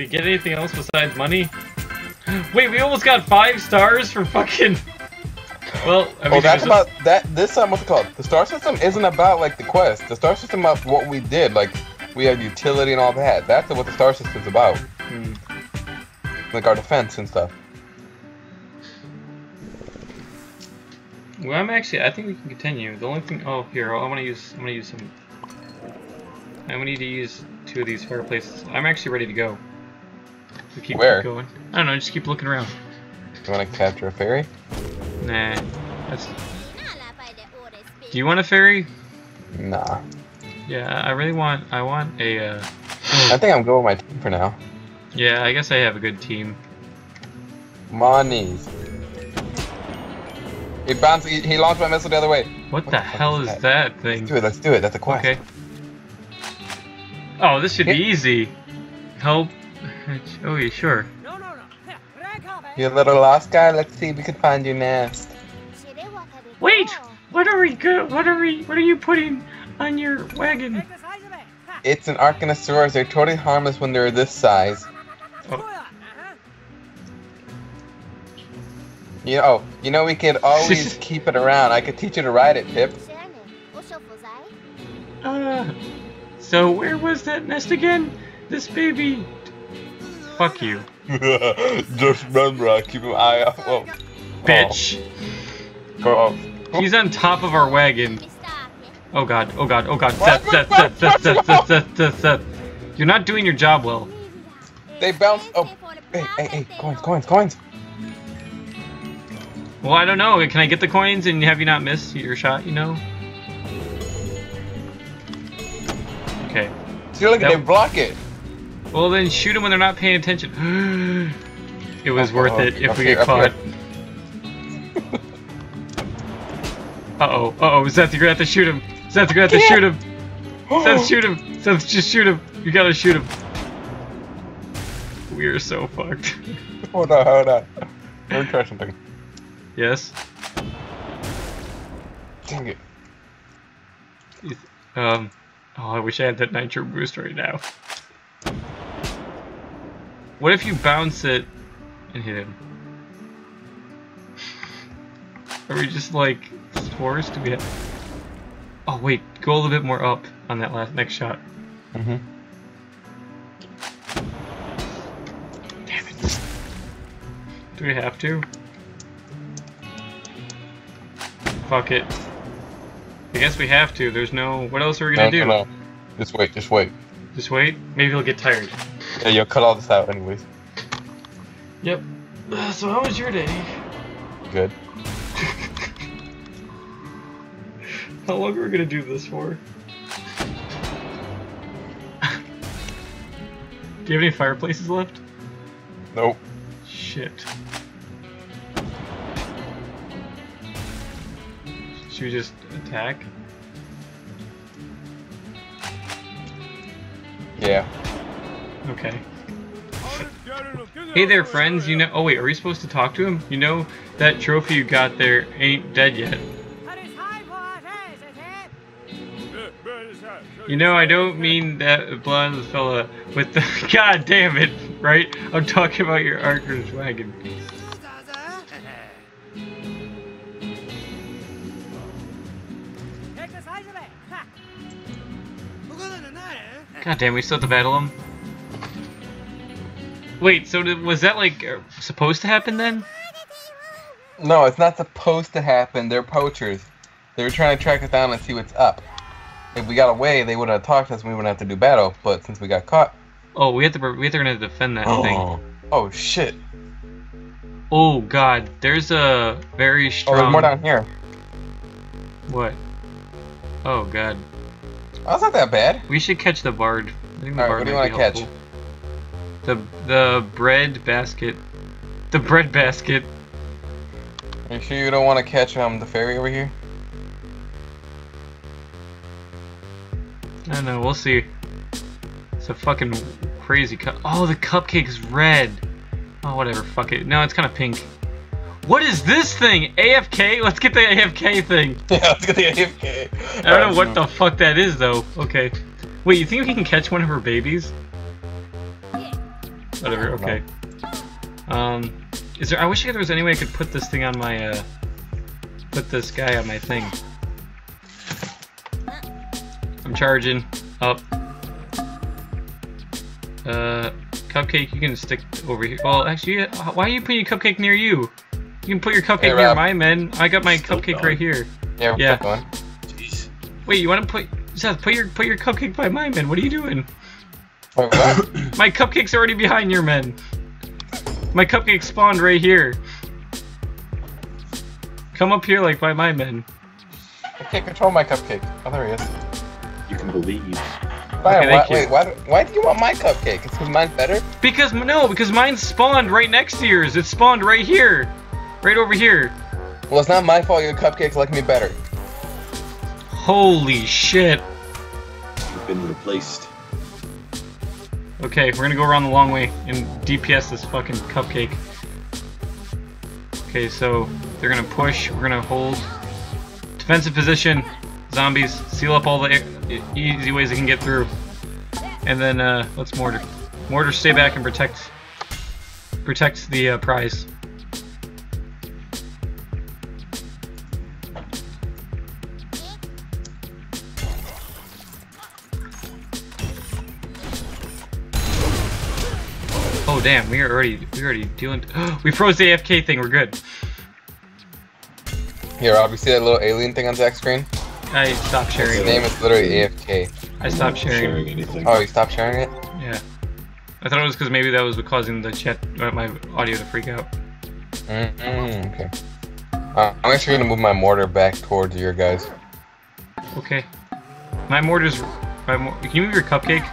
we get anything else besides money? Wait, we almost got five stars for fucking. Well, I mean, Oh, that's about that. This um, what's it called? The star system isn't about like the quest. The star system about what we did. Like we had utility and all that. That's what the star system's about. Hmm. Like our defense and stuff. Well, I'm actually. I think we can continue. The only thing. Oh, here. I want to use. I'm gonna use some. I'm gonna need to use two of these fireplaces. I'm actually ready to go. So keep Where? going. I don't know. Just keep looking around. You want to capture a fairy? Nah. That's. Do you want a fairy? Nah. Yeah, I really want. I want a. Uh, I think I'm going with my team for now. yeah, I guess I have a good team. Monies. He bounced. He, he launched my missile the other way. What, What the the hell is is that? that thing? Let's do it. Let's do it. That's a quest. Okay. Oh, this should be easy. Help. Oh, yeah, sure. You little lost guy. Let's see if we can find your nest. Wait! What are we go? What are we? What are you putting on your wagon? It's an Arcanosaurus. They're totally harmless when they're this size. You know, oh, you know we could always keep it around. I could teach you to ride it, Pip. Uh, so where was that nest again? This baby. Fuck you, Just remember, I keep an eye out. Whoa. bitch. Oh. He's on top of our wagon. Oh god. Oh god. Oh god. Seth. Seth. Seth. Seth. Seth. Seth. Seth. Seth. Seth. You're not doing your job well. They bounce. Oh, hey, hey, hey, coins, coins, coins. Well, I don't know. Can I get the coins and have you not missed your shot? You know. Okay. See, look, That- they block it. Well, then shoot them when they're not paying attention. it was Oh, worth oh, it if we get up caught. Uh oh. Uh oh. Seth, you're gonna have to shoot him. Seth, you're gonna have to shoot him. Seth, shoot him. Seth, just shoot him. You gotta shoot him. We are so fucked. hold on, hold on. Let me try something. yes. Dang it. Um. Oh, I wish I had that nitro boost right now. What if you bounce it and hit him? Are we just like forced? Do we have... Oh wait, go a little bit more up on that last next shot. Mm-hmm. Damn it. Do we have to? Fuck it. I guess we have to. There's no. What else are we gonna No, do? no, no. Just wait, just wait. Just wait. Maybe he'll get tired. Yeah, you'll cut all this out anyways. Yep. So how was your day? Good. How long are we gonna do this for? do you have any fireplaces left? Nope. Shit. Should we just attack? Yeah. Okay. Hey there, friends. You know. Oh wait, are we supposed to talk to him? You know that trophy you got there ain't dead yet. You know, I don't mean that blonde fella with the. God damn it! Right? I'm talking about your Archer's wagon. God damn, we still have to battle him. Wait, so did, was that like uh, supposed to happen then? No, it's not supposed to happen. They're poachers. They were trying to track us down and see what's up. If we got away, they would have talked to us and we wouldn't have to do battle. But since we got caught. Oh, we have to. We have to gonna defend that thing. Oh. oh shit. Oh god, there's a very Oh, strong. there's more down here. What? Oh god, Oh, it's not that bad. we should catch the bard. I think the Alright, bard what do you want to be catch? The the bread basket. The bread basket. Are you sure you don't want to catch um the fairy over here? I don't know. We'll see. It's a fucking crazy cup. Oh, the cupcake's red. Oh, whatever. Fuck it. No, it's kind of pink. What is this thing? AFK? Let's get the AFK thing. yeah, let's get the AFK. I don't know what the fuck that is though. Okay. Wait, you think we can catch one of her babies? Whatever. Okay. Um, is there? I wish there was any way I could put this thing on my uh, put this guy on my thing. I'm charging up. Uh, cupcake, you can stick over here. Well, actually, uh, why are you putting your cupcake near you? You can put your cupcake Hey, near my men. I got my Still cupcake going. right here. Yeah, Yeah. still going. Jeez. Wait, you want to put? Seth, put your put your cupcake by my men. What are you doing? Wait. My cupcake's already behind your men. My cupcake spawned right here. Come up here like by my men. I can't control my cupcake. Oh, there he is. You can believe. Fine, thank why, you. wait, why, do- why do you want my cupcake? It's because mine's better? Because no, because mine spawned right next to yours. It spawned right here, right over here. Well, it's not my fault your cupcakes like me better. Holy shit. You've been replaced. Okay, we're gonna go around the long way and DPS this fucking cupcake. Okay, so they're gonna push. We're gonna hold defensive position. Zombies seal up all the easy ways they can get through, and then uh, let's mortar. Mortar, stay back and protect protect the uh, prize. Oh damn, we are already we already dealing. we froze the AFK thing. We're good. Here, Rob, you see that little alien thing on Zach's screen? I stopped His sharing. name is literally AFK. I stopped sharing. sharing anything. Oh, you stopped sharing it? Yeah. I thought it was because maybe that was causing the chat, uh, my audio to freak out. Mm-hmm, okay. Uh, I'm actually gonna move my mortar back towards your guys. Okay. My mortar's. My mor- can you move your cupcake,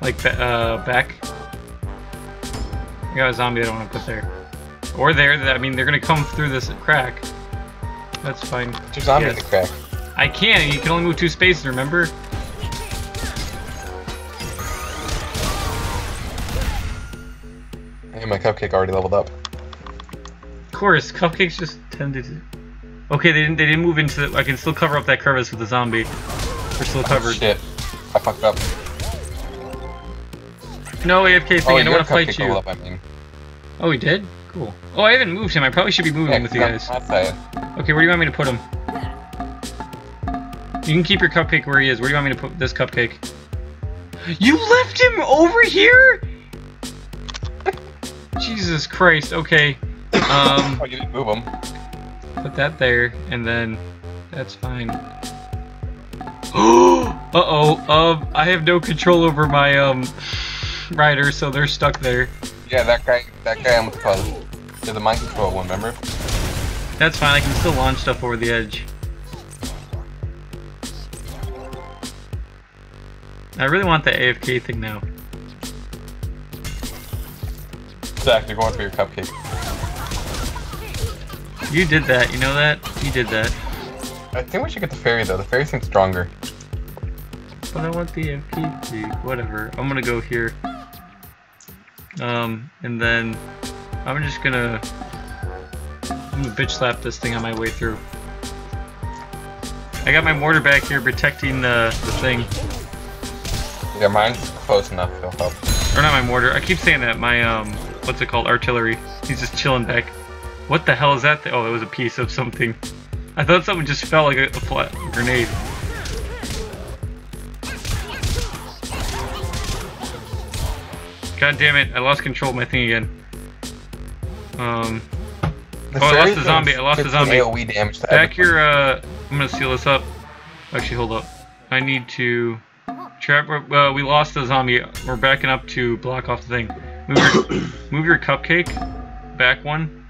like uh, back? I got a zombie I don't want to put there, or there. I mean, they're gonna come through this crack. That's fine. Put your zombie in Yes. the crack. I can. You can only move two spaces. Remember? Hey, my cupcake already leveled up. Of course, cupcakes just tended to. Okay, they didn't. They didn't move into. The, I can still cover up that crevice with the zombie. We're still oh, covered. Shit. I fucked up. No AFK thing. Oh, I don't want to fight you. up, I mean. Oh, he did? Cool. Oh, I haven't moved him. I probably should be moving Yeah, with you guys. Okay, where do you want me to put him? You can keep your cupcake where he is. Where do you want me to put this cupcake? You left him over here? Jesus Christ. Okay. Um, Oh, you didn't move him. put that there, and then that's fine. Uh-oh. Um, I have no control over my, um, rider, so they're stuck there. Yeah, that guy, that guy almost caused. You're the mind control one, remember? That's fine. I can still launch stuff over the edge. I really want the AFK thing now. Zach, you're going for your cupcake. You did that. You know that? You did that. I think we should get the fairy though. The fairy seems stronger. But I want the thing. Whatever. I'm gonna go here. Um, and then I'm just gonna, I'm gonna bitch slap this thing on my way through. I got my mortar back here protecting the, the thing. Yeah, mine's close enough. It'll help. Or not my mortar. I keep saying that. My um, what's it called? Artillery. He's just chilling back. What the hell is that? Th- oh, it was a piece of something. I thought something just fell like a, a flat grenade. God damn it! I lost control of my thing again. Um, Oh, I lost the zombie, I lost the zombie. AoE damage to back here. Uh, I'm gonna seal this up. Actually, hold up. I need to trap. Uh, we lost the zombie. We're backing up to block off the thing. Move your, move your cupcake back one,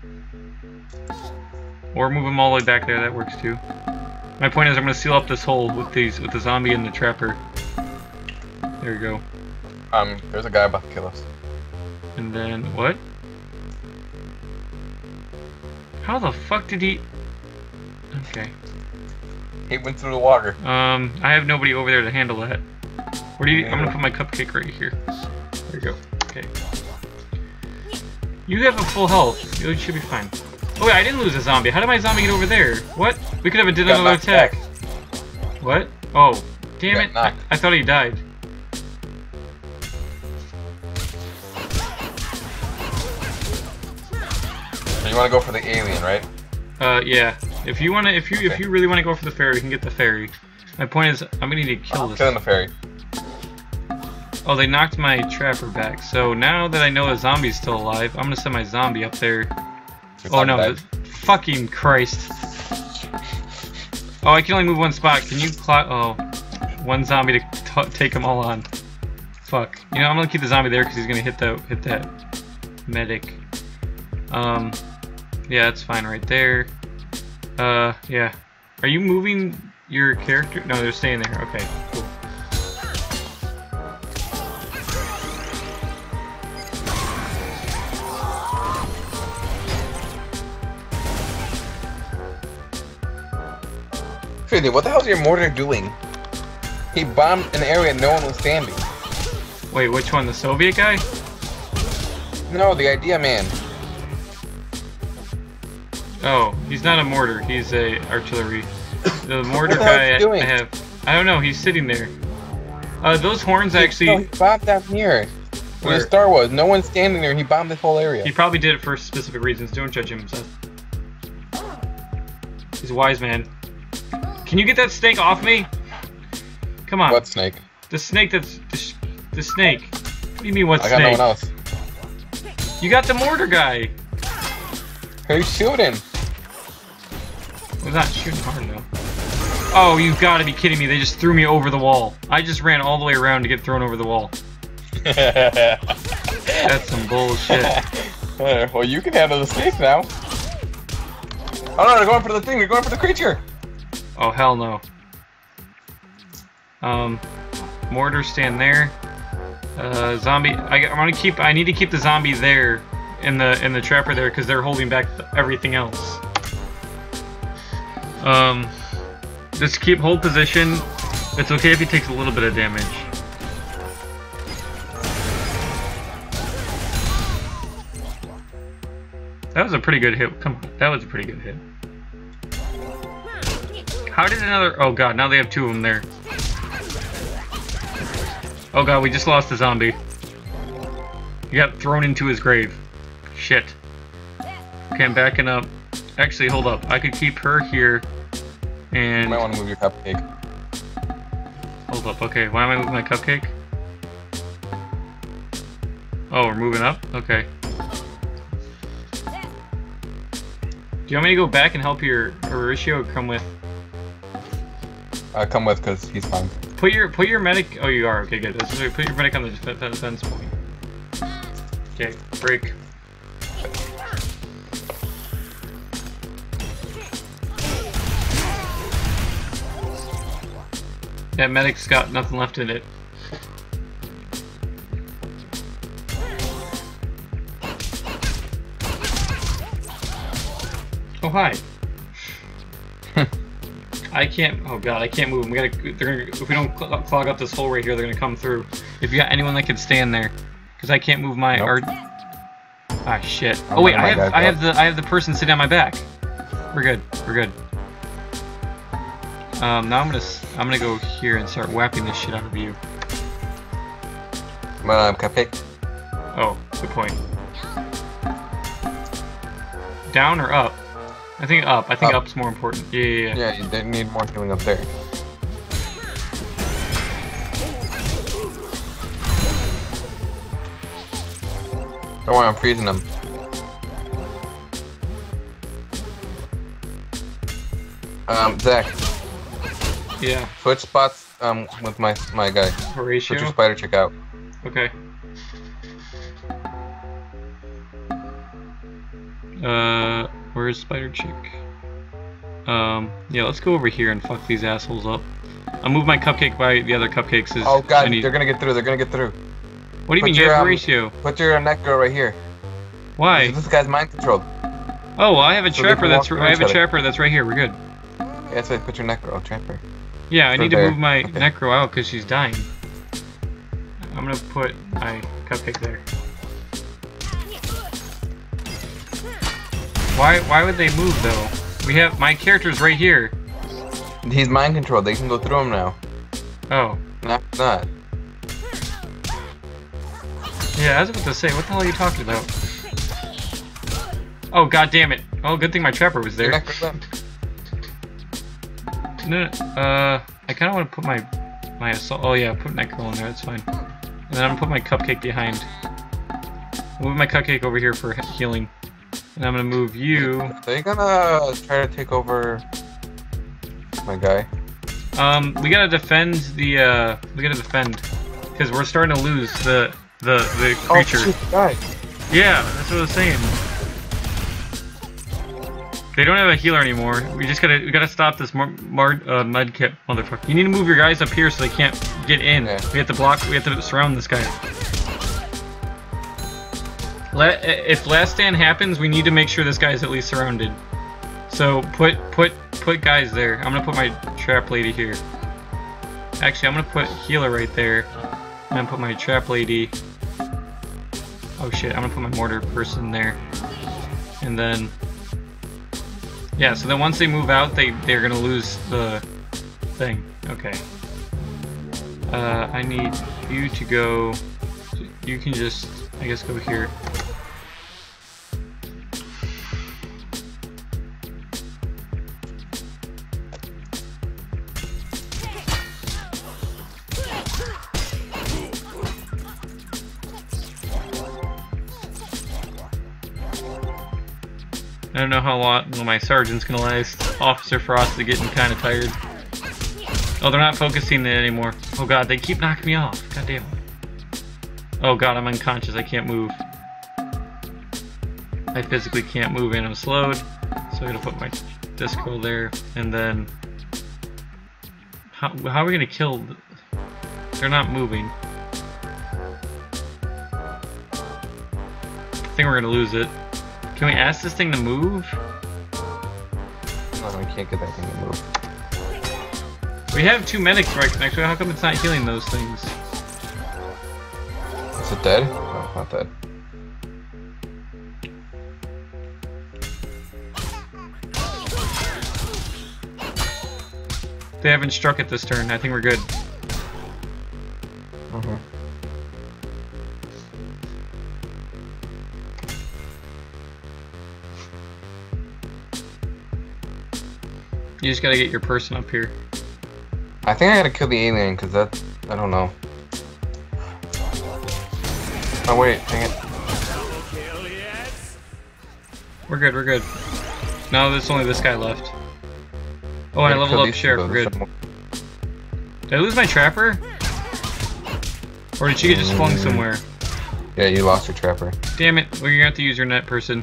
or move them all the way back there. That works too. My point is, I'm gonna seal up this hole with these with the zombie and the trapper. There you go. Um, there's a guy about to kill us. And then what? How the fuck did he? Okay. He went through the water. Um, I have nobody over there to handle that. Where do you? I'm gonna put my cupcake right here. There you go. Okay. You have a full health. You should be fine. Oh wait, I didn't lose a zombie. How did my zombie get over there? What? We could have did another attack. back. What? Oh, damn it! I. I thought he died. Want to go for the alien, right? Uh, yeah. If you wanna, if you if you really wanna go for the ferry, you can get the ferry. My point is, I'm gonna need to kill this. Killing the fairy. Oh, they knocked my trapper back. So now that I know a zombie's still alive, I'm gonna send my zombie up there. Your Oh no, the- fucking Christ. Oh, I can only move one spot. Can you clock? Oh, one zombie to take them all on. Fuck. You know, I'm gonna keep the zombie there because he's gonna hit that hit that medic. Um, yeah, that's fine right there. Uh, yeah. Are you moving your character? No, they're staying there. Okay, cool. Crazy, what the hell's your mortar doing? He bombed an area no one was standing. Wait, which one? The Soviet guy? No, the idea man. Oh, he's not a mortar. He's a artillery. The mortar guy I? I have. I don't know. He's sitting there. Uh, those horns No, actually. he bombed down here. Where the star was. No one's standing there and he bombed this whole area. He probably did it for specific reasons. Don't judge him, Seth. He's a wise man. Can you get that snake off me? Come on. What snake? The snake that's the, the snake. What do you mean what snake? I got no one else. You got the mortar guy. Who's shooting? Well, not shooting hard though. Oh, you've gotta be kidding me! They just threw me over the wall. I just ran all the way around to get thrown over the wall. That's some bullshit. Well, you can handle the snake now. Oh no, they're going for the thing. They're going for the creature. Oh hell no. Um, mortar stand there. Uh, zombie. I, I'm gonna keep. I need to keep the zombie there, in the in the trapper there, because they're holding back th- everything else. Um, just keep hold position. It's okay if he takes a little bit of damage. That was a pretty good hit. Come on, that was a pretty good hit. How did another? Oh god, now they have two of them there. Oh god, we just lost a zombie. He got thrown into his grave. Shit. Okay, I'm backing up. Actually, hold up. I could keep her here. You And might want to move your cupcake. hold up. Okay, why am I moving my cupcake? Oh, we're moving up. Okay. Do you want me to go back and help your Horatio come with? Uh, come with, cause he's fine. Put your put your medic. Oh, you are okay. Good. Put your medic on the defense point. Okay, break. That medic's got nothing left in it. Oh hi. I can't. Oh god, I can't move. We gotta. They're gonna. If we don't cl- clog up this hole right here, they're gonna come through. If you got anyone that can stand there, because I can't move my. Nope. Art... Ah shit. I'm Oh wait, I have. I have the. I have the person sitting on my back. We're good. We're good. Um. Now I'm gonna. I'm gonna go here and start whapping this shit out of you. Um, cupcake. Oh, good point. Down or up? I think up. I think Up. up's more important. Yeah, yeah, yeah. Yeah, you need more healing up there. Don't worry, I'm freezing them. Um, Zach, Yeah. switch spots um with my my guy. Horatio. Put your spider chick out. Okay. Uh, where's Spider Chick? Um, yeah, let's go over here and fuck these assholes up. I'll move my cupcake by the other cupcakes. Is Oh god, need- they're gonna get through. They're gonna get through. What do you put mean? You your, have um, Horatio? Put your neck girl right here. Why? This guy's mind controlled. Oh, well, I have a so trapper that's. I have a trapper that's right here. We're good. Yeah, that's why put your neck girl, trapper. Yeah, I need to move my Okay. necro out because she's dying. I'm gonna put my cupcake there. Why? Why would they move though? We have my character's right here. He's mind controlled. They can go through him now. Oh, Not not. yeah. I was about to say, what the hell are you talking about? Oh god damn it! Oh, good thing my trapper was there. No, uh, I kind of want to put my my assault. Oh yeah, put Nightcrawler in there. That's fine. And then I'm gonna put my cupcake behind. Move my cupcake over here for healing. And I'm gonna move you. Are they gonna try to take over my guy? Um, we gotta defend the. uh... We gotta defend because we're starting to lose the the the creature. Oh, shoot, guy. Yeah, that's what I was saying. They don't have a healer anymore. We just gotta we gotta stop this mar, mar uh, mudkip motherfucker. You need to move your guys up here so they can't get in. Yeah. We have to block. We have to surround this guy. La if last stand happens, we need to make sure this guy's at least surrounded. So put put put guys there. I'm gonna put my trap lady here. Actually, I'm gonna put healer right there. I'm gonna put my trap lady. Oh shit, I'm gonna put my mortar person there. And then Yeah, so then once they move out they they're gonna lose the thing. Okay. Uh I need you to go you can just I guess go here. Don't know how long my sergeant's gonna last. Officer Frost is getting kind of tired. Oh, they're not focusing it anymore. Oh god, they keep knocking me off. God damn. Oh god, I'm unconscious. I can't move. I physically can't move and I'm slowed. So I'm gonna put my disc roll there. And then... How, how are we gonna kill... th- They're not moving. I think we're gonna lose it. Can we ask this thing to move? Oh, no, I can't get that thing to move. We have two medics right next to it. How come it's not healing those things? Is it dead? No, not dead. They haven't struck it this turn. I think we're good. You just gotta get your person up here. I think I gotta kill the alien because that's I don't know. Oh wait, dang it. We're good, we're good. No, there's only this guy left. Oh, and I leveled up Sheriff, we're good. Did I lose my trapper? Or did she get just flung somewhere? Yeah, you lost your trapper. Damn it, well, you're gonna have to use your net person.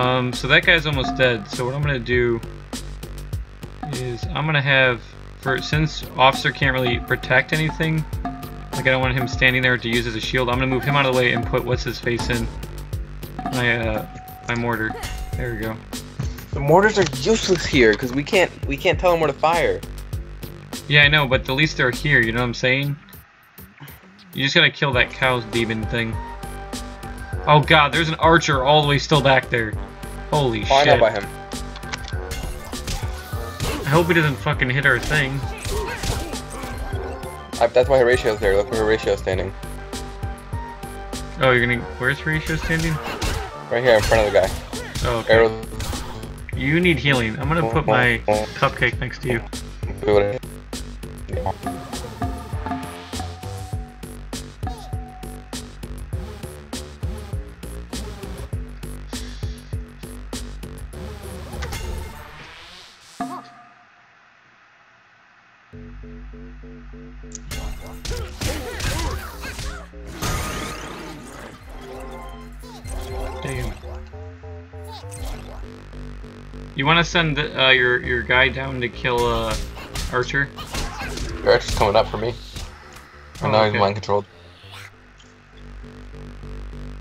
Um, so that guy's almost dead. So what I'm gonna do is I'm gonna have for since officer can't really protect anything, like I don't want him standing there to use as a shield. I'm gonna move him out of the way and put what's his face in my uh my mortar. There we go. The mortars are useless here because we can't we can't tell them where to fire. Yeah, I know, but at least they're here. You know what I'm saying? You just gotta kill that cow's demon thing. Oh god, there's an archer all the way still back there. Holy Oh, I know shit. about him. I hope he doesn't fucking hit our thing. I, that's why Horatio's there. Look where Horatio's standing. Oh, you're gonna. Where's Horatio standing? Right here in front of the guy. Oh, okay. Arrows. You need healing. I'm gonna put my cupcake next to you. Damn. You want to send uh, your your guy down to kill uh, Archer? Archer's coming up for me. I Oh, know okay. he's mind controlled.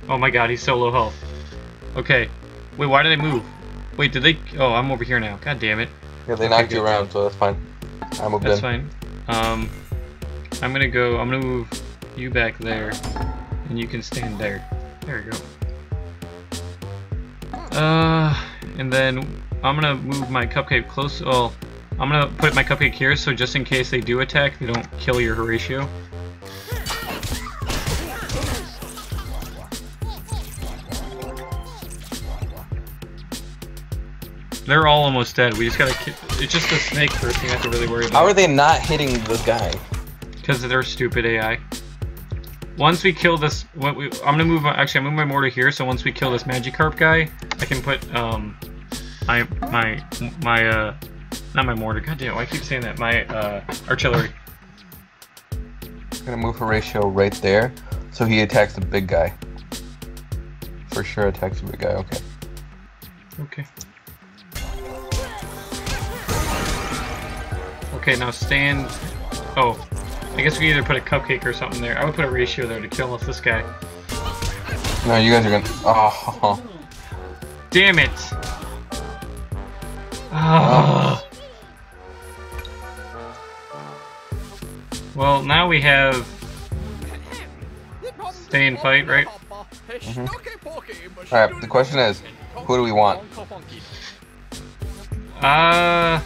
Oh my god, he's so low health. Okay. Wait, why did they move? Wait, did they? Oh, I'm over here now. God damn it. Yeah, they Okay, knocked you around, so that's fine. I moved That's fine. Um, I'm gonna go. I'm gonna move you back there, and you can stand there. There we go. Uh, and then I'm gonna move my cupcake close. Well, I'm gonna put my cupcake here, so just in case they do attack, they don't kill your Horatio. They're all almost dead. We just gotta. ki- It's just the snake first. We have to really worry about. How are they not hitting the guy? Because they're stupid AI. Once we kill this, what we, I'm gonna move. Actually, I'm moving my mortar here. So once we kill this Magikarp guy, I can put um my my my uh not my mortar. God damn, why I keep saying that. My uh artillery. I'm gonna move Horatio right there, so he attacks the big guy. For sure attacks the big guy, okay. Okay. Okay, now stand. Oh, I guess we either put a cupcake or something there. I would put Horatio there to kill off this guy. No, you guys are gonna. Oh, Damn it! Ah. Well, now we have stay and fight, right? Mhm. Alright, the question is, who do we want? Uh,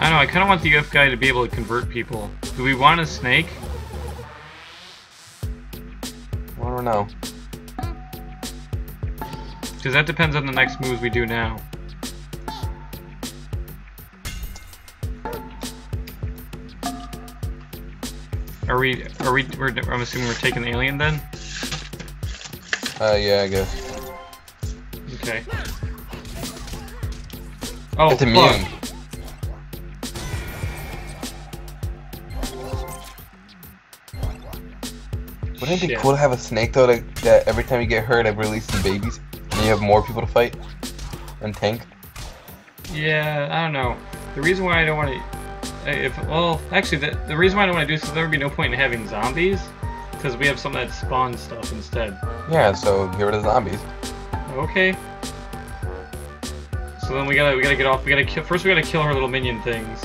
I don't know. I kind of want the UF guy to be able to convert people. Do we want a snake? I don't know. Because that depends on the next moves we do now. Are we? Are we? We're, I'm assuming we're taking the alien then. Uh, yeah, I guess. Okay. Oh, it's immune. fuck. Wouldn't it be cool to have a snake though that, that every time you get hurt it releases babies? And you have more people to fight? And tank? Yeah, I don't know. The reason why I don't want to, if well, actually, the, the reason why I don't want to do this is there would be no point in having zombies, because we have something that spawn stuff instead. Yeah, so get rid of zombies. Okay. So then we gotta we gotta get off. We gotta kill first. We gotta kill her little minion things.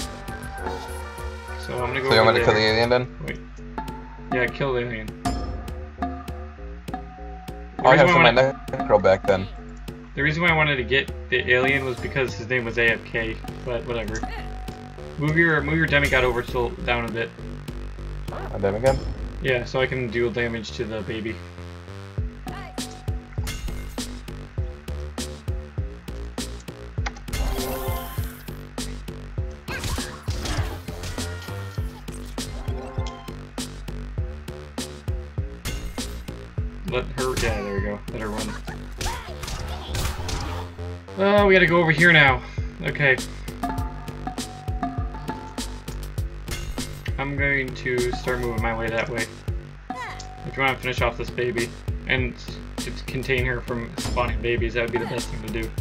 So I'm gonna go. So you want me to kill the alien then? Wait. Yeah, kill the alien. The I reason have why I some of wanted- my necro back then. The reason why I wanted to get the alien was because his name was AFK, but whatever. Move your move your demigod over still down a bit. Damn again. Yeah, so I can deal damage to the baby. Gotta go over here now. Okay. I'm going to start moving my way that way. If you want to finish off this baby and to contain her from spawning babies, that would be the best thing to do.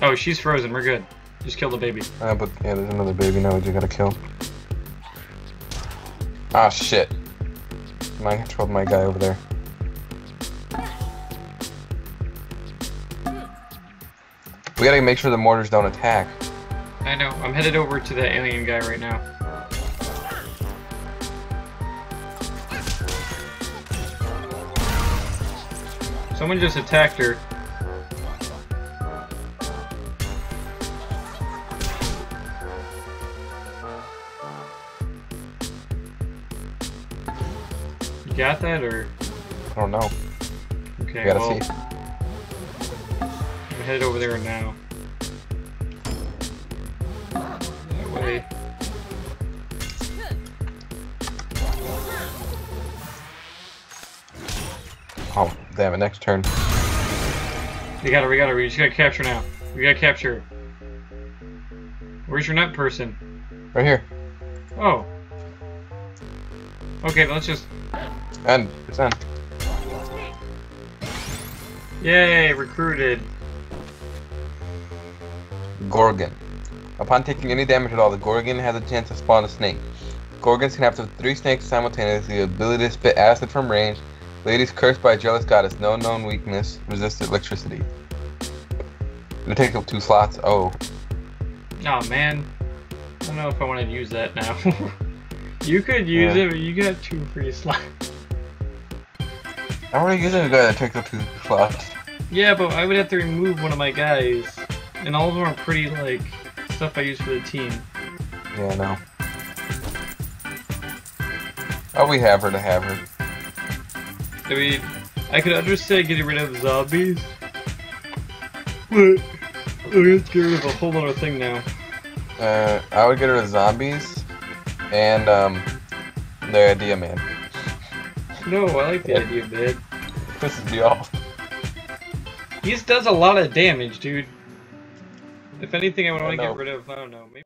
Oh, she's frozen. We're good. Just kill the baby. Uh, but yeah, there's another baby now we just gotta kill. Ah, shit. I controlled my guy over there. We gotta make sure the mortars don't attack. I know. I'm headed over to that alien guy right now. Someone just attacked her. Got that, or I don't know. okay? We gotta well, see. I'm headed over there now. That way. Oh, damn it, next turn. We got her, we got her, we just gotta capture now. We gotta capture her. Where's your nut person? Right here. Oh. Okay, let's just. And it's in. Yay, recruited. Gorgon. Upon taking any damage at all, the Gorgon has a chance to spawn a snake. Gorgons can have up to three snakes simultaneously, the ability to spit acid from range. Ladies cursed by a jealous goddess, no known weakness, resist electricity. It'll take up two slots. Oh. Oh man. I don't know if I want to use that now. you could use Yeah. it, but you got two free slots. I want to use a guy that takes up two slots. Yeah, but I would have to remove one of my guys. And all of them are pretty, like, stuff I use for the team. Yeah, no. Oh, we have her to have her. I mean, I could understand getting rid of the zombies, but I'm scared of a whole other thing now. Uh, I would get rid of zombies and um, the idea man. No, I like the Yeah. idea, man. Pisses me off. He just does a lot of damage, dude. If anything, I would want to get rid of. I don't know. Maybe